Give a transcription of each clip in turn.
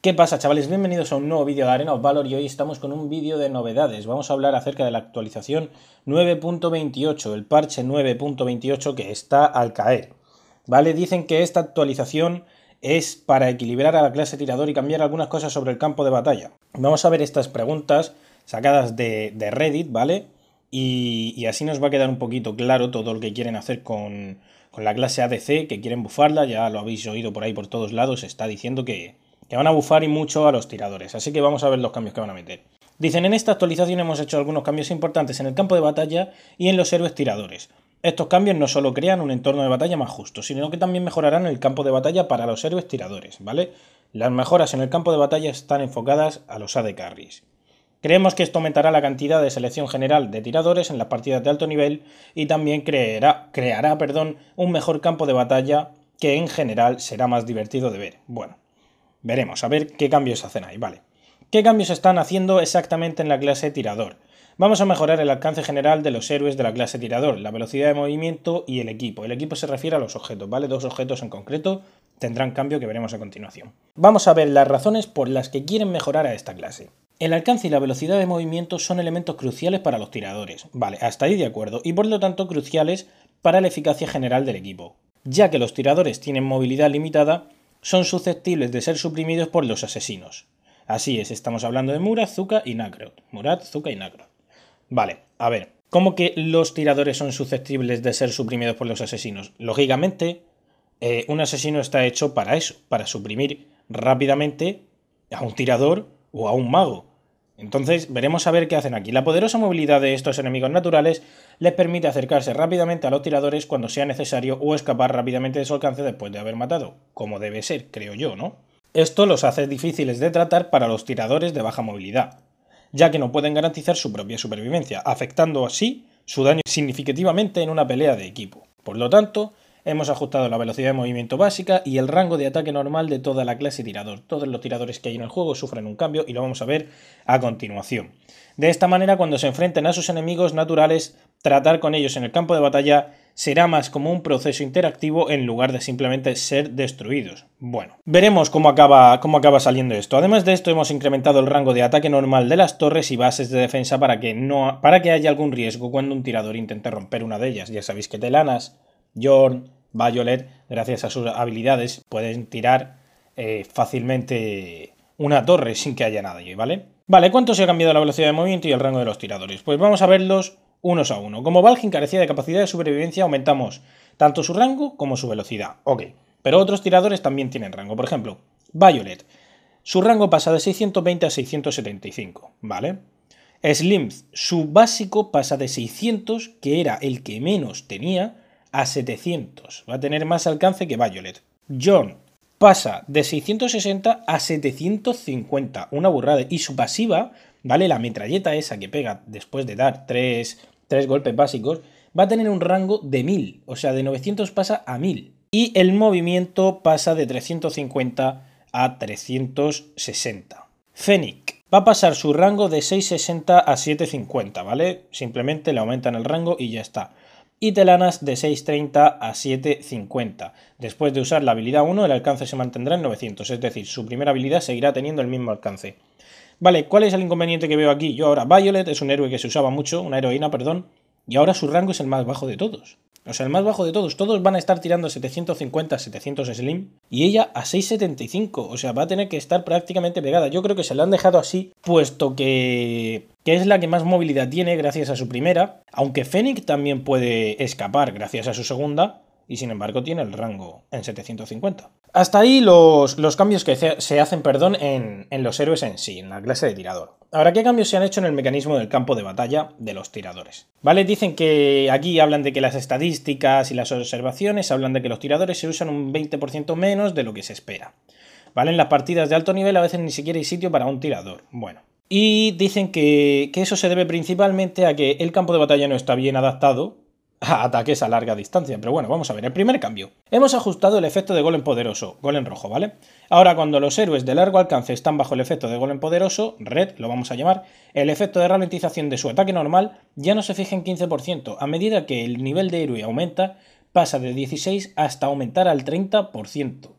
¿Qué pasa chavales? Bienvenidos a un nuevo vídeo de Arena of Valor y hoy estamos con un vídeo de novedades. Vamos a hablar acerca de la actualización 9.28, el parche 9.28 que está al caer. ¿Vale? Dicen que esta actualización es para equilibrar a la clase tirador y cambiar algunas cosas sobre el campo de batalla. Vamos a ver estas preguntas sacadas de, Reddit, ¿vale? Y, así nos va a quedar un poquito claro todo lo que quieren hacer con, con la clase ADC, que quieren bufarla, ya lo habéis oído por ahí por todos lados, está diciendo que que van a bufar y mucho a los tiradores. Así que vamos a ver los cambios que van a meter. Dicen, en esta actualización hemos hecho algunos cambios importantes en el campo de batalla y en los héroes tiradores. Estos cambios no solo crean un entorno de batalla más justo, sino que también mejorarán el campo de batalla para los héroes tiradores, ¿vale? Las mejoras en el campo de batalla están enfocadas a los AD carries. Creemos que esto aumentará la cantidad de selección general de tiradores en las partidas de alto nivel y también creará, perdón, un mejor campo de batalla que en general será más divertido de ver. Bueno, Veremos, a ver qué cambios hacen ahí, vale. ¿Qué cambios están haciendo exactamente en la clase tirador? Vamos a mejorar el alcance general de los héroes de la clase tirador, la velocidad de movimiento y el equipo. El equipo se refiere a los objetos, ¿vale? Dos objetos en concreto tendrán cambio que veremos a continuación. Vamos a ver las razones por las que quieren mejorar a esta clase. El alcance y la velocidad de movimiento son elementos cruciales para los tiradores, vale, hasta ahí de acuerdo, y por lo tanto cruciales para la eficacia general del equipo. Ya que los tiradores tienen movilidad limitada, son susceptibles de ser suprimidos por los asesinos. Así es, estamos hablando de Murat, Zuka y Nakrot. Murat, Zuka y Nakrot. Vale, a ver, ¿cómo que los tiradores son susceptibles de ser suprimidos por los asesinos? Lógicamente, eh, un asesino está hecho para eso, para suprimir rápidamente a un tirador o a un mago. Entonces veremos a ver qué hacen aquí. La poderosa movilidad de estos enemigos naturales les permite acercarse rápidamente a los tiradores cuando sea necesario o escapar rápidamente de su alcance después de haber matado, como debe ser, creo yo, ¿no? Esto los hace difíciles de tratar para los tiradores de baja movilidad, ya que no pueden garantizar su propia supervivencia, afectando así su daño significativamente en una pelea de equipo. Por lo tanto, Hemos ajustado la velocidad de movimiento básica y el rango de ataque normal de toda la clase tirador. Todos los tiradores que hay en el juego sufren un cambio y lo vamos a ver a continuación. De esta manera, cuando se enfrenten a sus enemigos naturales, tratar con ellos en el campo de batalla será más como un proceso interactivo en lugar de simplemente ser destruidos. Bueno, veremos cómo acaba, cómo acaba saliendo esto. Además de esto, hemos incrementado el rango de ataque normal de las torres y bases de defensa para que, no, para que haya algún riesgo cuando un tirador intente romper una de ellas. Ya sabéis que Telanas, Jorn, Violet, gracias a sus habilidades, pueden tirar eh, fácilmente una torre sin que haya nadie, ¿vale? Vale, ¿cuánto se ha cambiado la velocidad de movimiento y el rango de los tiradores? Pues vamos a verlos unos a uno. Como Valheim carecía de capacidad de sobrevivencia, aumentamos tanto su rango como su velocidad. Ok, pero otros tiradores también tienen rango. Por ejemplo, Violet. Su rango pasa de 620 a 675, ¿vale? Slim, su básico pasa de 600, que era el que menos tenía, a 700. Va a tener más alcance que Violet. John pasa de 660 a 750. Una burrada. Y su pasiva, ¿vale? La metralleta esa que pega después de dar tres, golpes básicos, va a tener un rango de 1000. O sea, de 900 pasa a 1000. Y el movimiento pasa de 350 a 360. Fennec va a pasar su rango de 660 a 750, ¿vale? Simplemente le aumentan el rango y ya está y telanas de 6.30 a 7.50. Después de usar la habilidad 1, el alcance se mantendrá en 900, es decir, su primera habilidad seguirá teniendo el mismo alcance. Vale, ¿cuál es el inconveniente que veo aquí? Yo ahora, Violet es un héroe que se usaba mucho, una heroína, perdón, y ahora su rango es el más bajo de todos. O sea, el más bajo de todos. Todos van a estar tirando 750, 700 Slim. Y ella a 675. O sea, va a tener que estar prácticamente pegada. Yo creo que se la han dejado así, puesto que, que es la que más movilidad tiene gracias a su primera. Aunque Fennec también puede escapar gracias a su segunda y sin embargo tiene el rango en 750. Hasta ahí los, cambios que se hacen perdón, en, en, los héroes en sí, en la clase de tirador. Ahora, ¿qué cambios se han hecho en el mecanismo del campo de batalla de los tiradores? ¿Vale? Dicen que aquí hablan de que las estadísticas y las observaciones hablan de que los tiradores se usan un 20% menos de lo que se espera. ¿Vale? En las partidas de alto nivel a veces ni siquiera hay sitio para un tirador. Bueno. Y dicen que, que eso se debe principalmente a que el campo de batalla no está bien adaptado a ataques a larga distancia. Pero bueno, vamos a ver. El primer cambio. Hemos ajustado el efecto de golem poderoso, golem rojo, ¿vale? Ahora, cuando los héroes de largo alcance están bajo el efecto de golem poderoso, red, lo vamos a llamar, el efecto de ralentización de su ataque normal ya no se fija en 15%. A medida que el nivel de héroe aumenta, pasa de 16 hasta aumentar al 30%.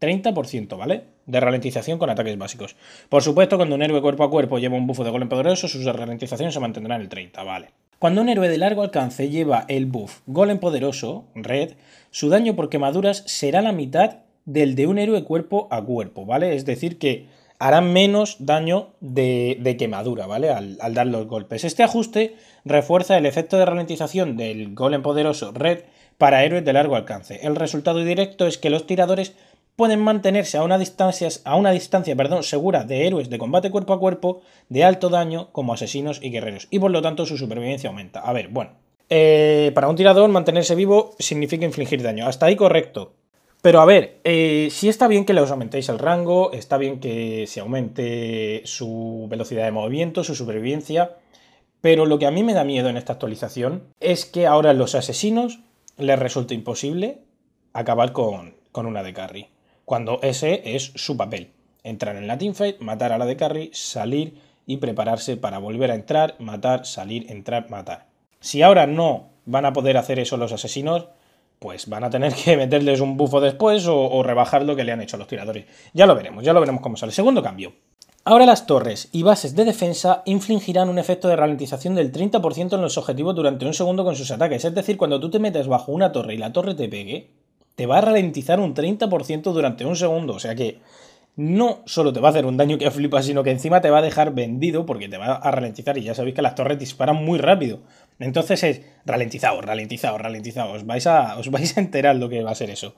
30%, ¿vale? de ralentización con ataques básicos. Por supuesto, cuando un héroe cuerpo a cuerpo lleva un buff de golem poderoso, su ralentización se mantendrá en el 30, vale. Cuando un héroe de largo alcance lleva el buff golem poderoso, red, su daño por quemaduras será la mitad del de un héroe cuerpo a cuerpo, ¿vale? Es decir, que hará menos daño de, quemadura, ¿vale? Al, al, dar los golpes. Este ajuste refuerza el efecto de ralentización del golem poderoso red para héroes de largo alcance. El resultado directo es que los tiradores pueden mantenerse a una distancia, a una distancia perdón, segura de héroes de combate cuerpo a cuerpo de alto daño como asesinos y guerreros, y por lo tanto su supervivencia aumenta. A ver, bueno, eh, para un tirador mantenerse vivo significa infligir daño. Hasta ahí correcto. Pero a ver, eh, si está bien que les aumentéis el rango, está bien que se aumente su velocidad de movimiento, su supervivencia, pero lo que a mí me da miedo en esta actualización es que ahora los asesinos les resulta imposible acabar con, con una de carry cuando ese es su papel. Entrar en la teamfight, matar a la de carry, salir y prepararse para volver a entrar, matar, salir, entrar, matar. Si ahora no van a poder hacer eso los asesinos, pues van a tener que meterles un bufo después o, rebajar lo que le han hecho a los tiradores. Ya lo veremos, ya lo veremos cómo sale. Segundo cambio. Ahora las torres y bases de defensa infligirán un efecto de ralentización del 30% en los objetivos durante un segundo con sus ataques. Es decir, cuando tú te metes bajo una torre y la torre te pegue, te va a ralentizar un 30% durante un segundo. O sea que no solo te va a hacer un daño que flipa, sino que encima te va a dejar vendido porque te va a ralentizar. Y ya sabéis que las torres disparan muy rápido. Entonces es ralentizado, ralentizado, ralentizado. Os vais a, os vais a enterar lo que va a ser eso.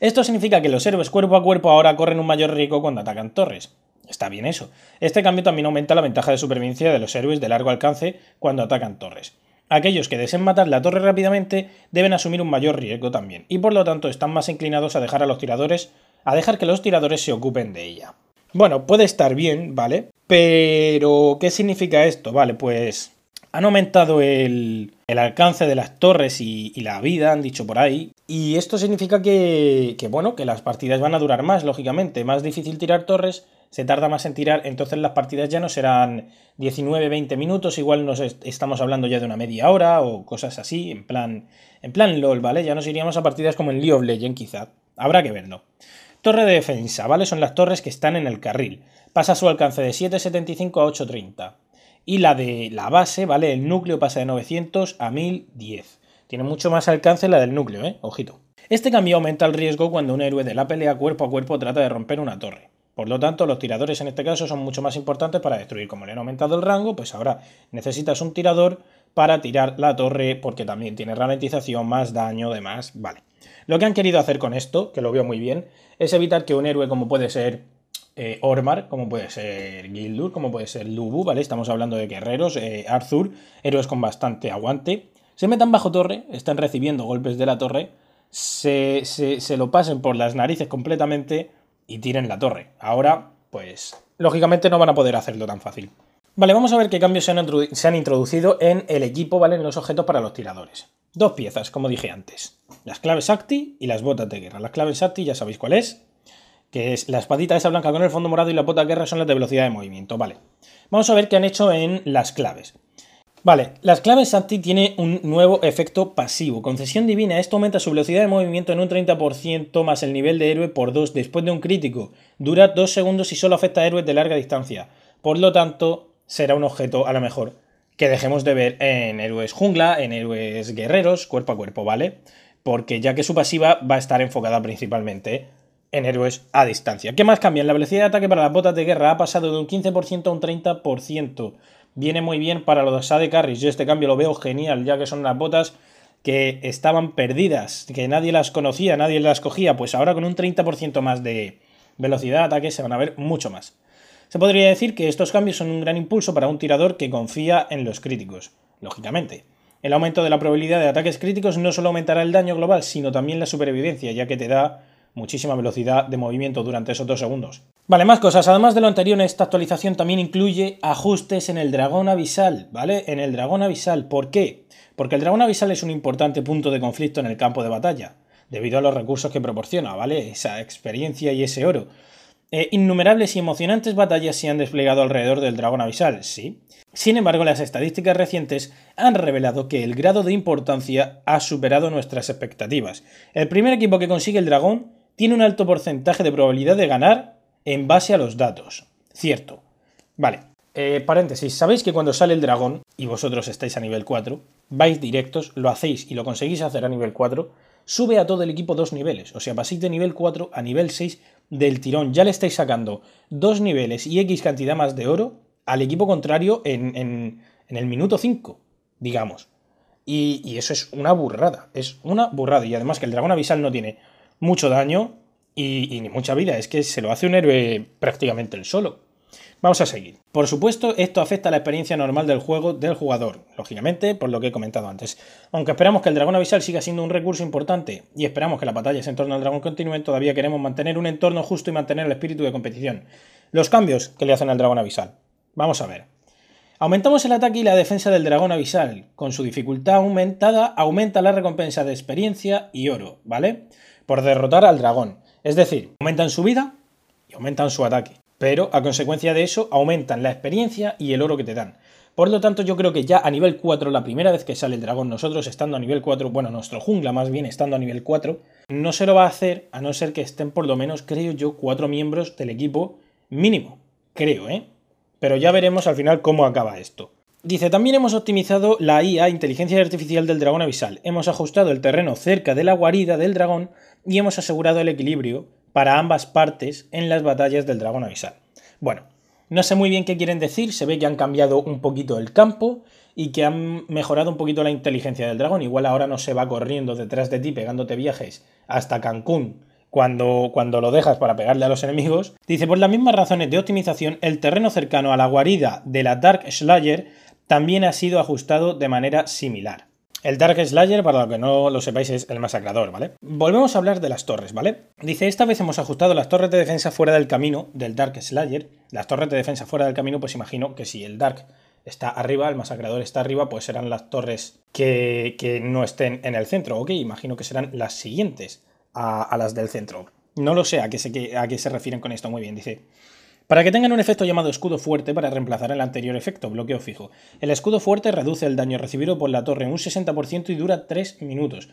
Esto significa que los héroes cuerpo a cuerpo ahora corren un mayor riesgo cuando atacan torres. Está bien eso. Este cambio también aumenta la ventaja de supervivencia de los héroes de largo alcance cuando atacan torres. Aquellos que deseen matar la torre rápidamente deben asumir un mayor riesgo también, y por lo tanto están más inclinados a dejar a los tiradores, a dejar que los tiradores se ocupen de ella. Bueno, puede estar bien, ¿vale? Pero, ¿qué significa esto? Vale, pues han aumentado el, alcance de las torres y, la vida, han dicho por ahí. Y esto significa que, que, bueno, que las partidas van a durar más, lógicamente. Más difícil tirar torres, se tarda más en tirar, entonces las partidas ya no serán 19-20 minutos, igual nos estamos hablando ya de una media hora o cosas así, en plan, en plan LOL, ¿vale? Ya nos iríamos a partidas como en League of Legends quizá, habrá que verlo. Torre de defensa, ¿vale? Son las torres que están en el carril. Pasa su alcance de 7.75 a 8.30. Y la de la base, ¿vale? El núcleo pasa de 900 a 1010. Tiene mucho más alcance la del núcleo, ¿eh? Ojito. Este cambio aumenta el riesgo cuando un héroe de la pelea cuerpo a cuerpo trata de romper una torre. Por lo tanto, los tiradores en este caso son mucho más importantes para destruir. Como le han aumentado el rango, pues ahora necesitas un tirador para tirar la torre porque también tiene ralentización, más daño, demás. Vale. Lo que han querido hacer con esto, que lo veo muy bien, es evitar que un héroe como puede ser eh, Ormar, como puede ser Gildur, como puede ser Lubu, ¿vale? Estamos hablando de guerreros, eh, Arthur, héroes con bastante aguante, se metan bajo torre, están recibiendo golpes de la torre, se, se lo pasen por las narices completamente y tiren la torre. Ahora, pues, lógicamente no van a poder hacerlo tan fácil. Vale, vamos a ver qué cambios se han, introducido en el equipo, ¿vale? En los objetos para los tiradores. Dos piezas, como dije antes. Las claves Acti y las botas de guerra. Las claves Acti ya sabéis cuál es. Que es la espadita esa blanca con el fondo morado y la bota de guerra son las de velocidad de movimiento. Vale. Vamos a ver qué han hecho en las claves. Vale, las claves Santi tiene un nuevo efecto pasivo. Concesión divina, esto aumenta su velocidad de movimiento en un 30% más el nivel de héroe por 2 después de un crítico. Dura 2 segundos y solo afecta a héroes de larga distancia. Por lo tanto, será un objeto a lo mejor que dejemos de ver en héroes jungla, en héroes guerreros, cuerpo a cuerpo, ¿vale? Porque ya que su pasiva va a estar enfocada principalmente en héroes a distancia. ¿Qué más cambia? La velocidad de ataque para las botas de guerra ha pasado de un 15% a un 30% viene muy bien para los AD Carries. Yo este cambio lo veo genial, ya que son unas botas que estaban perdidas, que nadie las conocía, nadie las cogía, pues ahora con un 30% más de velocidad de ataque se van a ver mucho más. Se podría decir que estos cambios son un gran impulso para un tirador que confía en los críticos, lógicamente. El aumento de la probabilidad de ataques críticos no solo aumentará el daño global, sino también la supervivencia, ya que te da muchísima velocidad de movimiento durante esos dos segundos. Vale, más cosas. Además de lo anterior, esta actualización también incluye ajustes en el dragón abisal, ¿vale? En el dragón abisal. ¿Por qué? Porque el dragón abisal es un importante punto de conflicto en el campo de batalla, debido a los recursos que proporciona, ¿vale? Esa experiencia y ese oro. Eh, innumerables y emocionantes batallas se han desplegado alrededor del dragón abisal, sí. Sin embargo, las estadísticas recientes han revelado que el grado de importancia ha superado nuestras expectativas. El primer equipo que consigue el dragón tiene un alto porcentaje de probabilidad de ganar en base a los datos. Cierto. Vale. Eh, paréntesis, sabéis que cuando sale el dragón y vosotros estáis a nivel 4, vais directos, lo hacéis y lo conseguís hacer a nivel 4, sube a todo el equipo dos niveles. O sea, paséis de nivel 4 a nivel 6 del tirón. Ya le estáis sacando dos niveles y X cantidad más de oro al equipo contrario en, en, el minuto 5, digamos. Y, eso es una burrada. Es una burrada. Y además que el dragón abisal no tiene mucho daño y, ni mucha vida. Es que se lo hace un héroe prácticamente el solo. Vamos a seguir. Por supuesto, esto afecta a la experiencia normal del juego del jugador, lógicamente, por lo que he comentado antes. Aunque esperamos que el dragón abisal siga siendo un recurso importante y esperamos que las batallas en torno al dragón continúen, todavía queremos mantener un entorno justo y mantener el espíritu de competición. Los cambios que le hacen al dragón abisal. Vamos a ver. Aumentamos el ataque y la defensa del dragón abisal. Con su dificultad aumentada, aumenta la recompensa de experiencia y oro, ¿vale? Por derrotar al dragón. Es decir, aumentan su vida y aumentan su ataque pero a consecuencia de eso aumentan la experiencia y el oro que te dan. Por lo tanto, yo creo que ya a nivel 4, la primera vez que sale el dragón, nosotros estando a nivel 4, bueno, nuestro jungla más bien estando a nivel 4, no se lo va a hacer a no ser que estén por lo menos, creo yo, cuatro miembros del equipo mínimo. Creo, ¿eh? Pero ya veremos al final cómo acaba esto. Dice, también hemos optimizado la IA, inteligencia artificial del dragón abisal. Hemos ajustado el terreno cerca de la guarida del dragón y hemos asegurado el equilibrio para ambas partes en las batallas del dragón abisal. Bueno, no sé muy bien qué quieren decir, se ve que han cambiado un poquito el campo y que han mejorado un poquito la inteligencia del dragón. Igual ahora no se va corriendo detrás de ti pegándote viajes hasta Cancún cuando, cuando lo dejas para pegarle a los enemigos. Dice, por las mismas razones de optimización, el terreno cercano a la guarida de la Dark Slayer también ha sido ajustado de manera similar. El Dark Slayer, para lo que no lo sepáis, es el masacrador, ¿vale? Volvemos a hablar de las torres, ¿vale? Dice, esta vez hemos ajustado las torres de defensa fuera del camino del Dark Slayer. Las torres de defensa fuera del camino, pues imagino que si el Dark está arriba, el masacrador está arriba, pues serán las torres que, que no estén en el centro. Ok, imagino que serán las siguientes a, a las del centro. No lo sé a qué, se, a qué se refieren con esto muy bien. Dice, para que tengan un efecto llamado escudo fuerte para reemplazar el anterior efecto, bloqueo fijo. El escudo fuerte reduce el daño recibido por la torre un 60% y dura 3 minutos.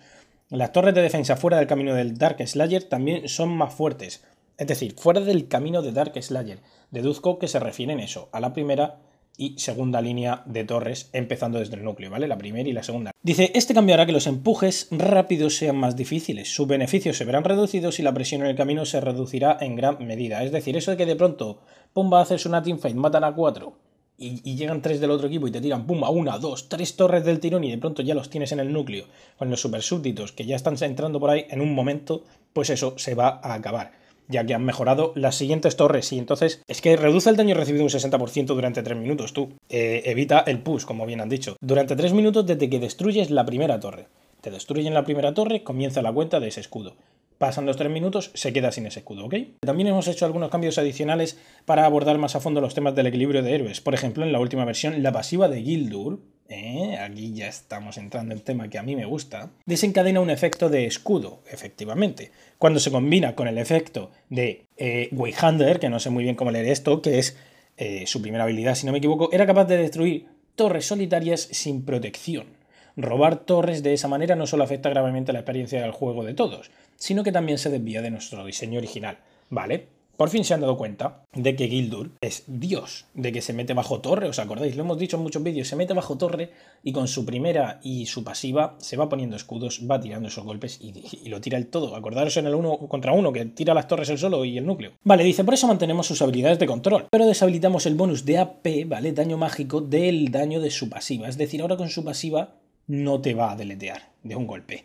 Las torres de defensa fuera del camino del Dark Slayer también son más fuertes. Es decir, fuera del camino de Dark Slayer. Deduzco que se refieren eso, a la primera y segunda línea de torres, empezando desde el núcleo, ¿vale? La primera y la segunda. Dice, este cambio hará que los empujes rápidos sean más difíciles, sus beneficios se verán reducidos y la presión en el camino se reducirá en gran medida. Es decir, eso de que de pronto, pumba, haces una teamfight, matan a cuatro y, llegan tres del otro equipo y te tiran, pumba, una, dos, tres torres del tirón y de pronto ya los tienes en el núcleo, con los super súbditos que ya están entrando por ahí, en un momento, pues eso se va a acabar ya que han mejorado las siguientes torres. Y entonces es que reduce el daño recibido un 60% durante 3 minutos, tú. Eh, evita el push, como bien han dicho. Durante 3 minutos desde que destruyes la primera torre. Te destruyen la primera torre, comienza la cuenta de ese escudo. Pasan los 3 minutos, se queda sin ese escudo, ¿ok? También hemos hecho algunos cambios adicionales para abordar más a fondo los temas del equilibrio de héroes. Por ejemplo, en la última versión, la pasiva de Gildur, ¿eh? aquí ya estamos entrando en tema que a mí me gusta, desencadena un efecto de escudo, efectivamente. Cuando se combina con el efecto de eh, que no sé muy bien cómo leer esto, que es eh, su primera habilidad, si no me equivoco, era capaz de destruir torres solitarias sin protección. Robar torres de esa manera no solo afecta gravemente la experiencia del juego de todos, sino que también se desvía de nuestro diseño original. ¿Vale? Por fin se han dado cuenta de que Gildur es Dios, de que se mete bajo torre, ¿os acordáis? Lo hemos dicho en muchos vídeos, se mete bajo torre y con su primera y su pasiva se va poniendo escudos, va tirando esos golpes y, lo tira el todo. Acordaros en el uno contra uno, que tira las torres el solo y el núcleo. Vale, dice, por eso mantenemos sus habilidades de control, pero deshabilitamos el bonus de AP, ¿vale? Daño mágico del daño de su pasiva. Es decir, ahora con su pasiva no te va a deletear de un golpe.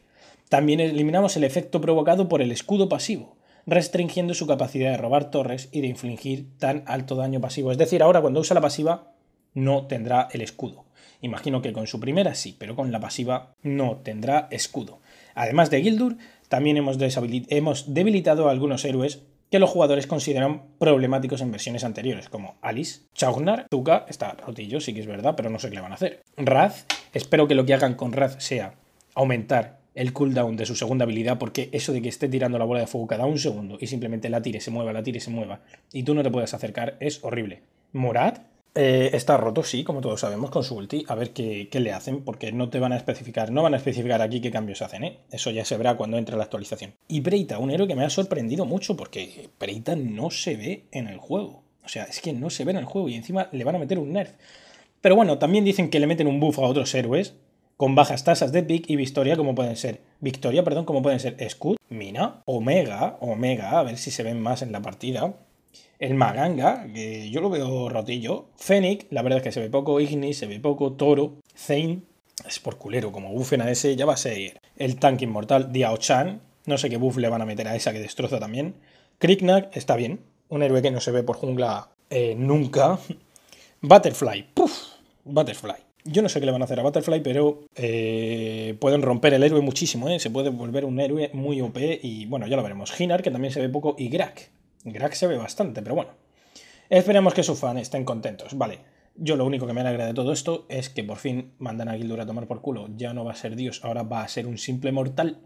También eliminamos el efecto provocado por el escudo pasivo restringiendo su capacidad de robar torres y de infligir tan alto daño pasivo. Es decir, ahora cuando usa la pasiva no tendrá el escudo. Imagino que con su primera sí, pero con la pasiva no tendrá escudo. Además de Gildur, también hemos, hemos debilitado a algunos héroes que los jugadores consideran problemáticos en versiones anteriores, como Alice, Chaugnar, Tuka, está rotillo, sí que es verdad, pero no sé qué le van a hacer. Raz, espero que lo que hagan con Raz sea aumentar el cooldown de su segunda habilidad, porque eso de que esté tirando la bola de fuego cada un segundo y simplemente la tire, se mueva, la tire, se mueva, y tú no te puedes acercar, es horrible. Morad, Eh, está roto, sí, como todos sabemos, con su ulti. A ver qué, le hacen, porque no te van a especificar, no van a especificar aquí qué cambios hacen, ¿eh? Eso ya se verá cuando entre la actualización. Y Breita, un héroe que me ha sorprendido mucho, porque Breita no se ve en el juego. O sea, es que no se ve en el juego y encima le van a meter un nerf. Pero bueno, también dicen que le meten un buff a otros héroes con bajas tasas de pick y victoria como pueden ser victoria, perdón, como pueden ser Scud, Mina, Omega, Omega, a ver si se ven más en la partida. El Maganga, que yo lo veo rotillo. Fennec, la verdad es que se ve poco. Ignis, se ve poco. Toro. Zane, es por culero. Como buffen a ese, ya va a ser el tanque inmortal. Diao Chan, no sé qué buff le van a meter a esa que destroza también. Kriknak, está bien. Un héroe que no se ve por jungla eh, nunca. Butterfly, puff, Butterfly. Yo no sé qué le van a hacer a Butterfly, pero eh, pueden romper el héroe muchísimo, ¿eh? Se puede volver un héroe muy OP y bueno, ya lo veremos. Hinar, que también se ve poco, y Grak. Grak se ve bastante, pero bueno. Esperemos que sus fans estén contentos. Vale, yo lo único que me alegra de todo esto es que por fin mandan a Gildur a tomar por culo. Ya no va a ser Dios, ahora va a ser un simple mortal.